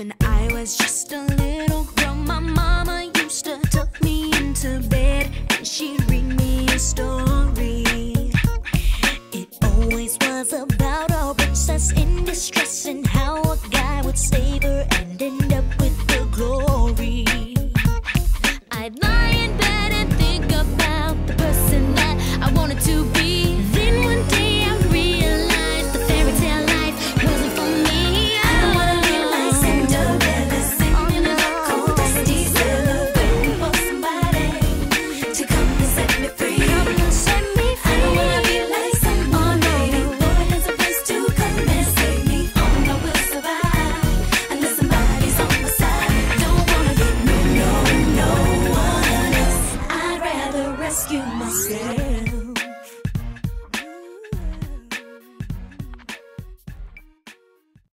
When I was just a little girl, my mama used to tuck me into bed and she'd read me a story. It always was about a princess in distress and how a guy would save her and end up with the glory. I'd lie in bed. Rescue myself.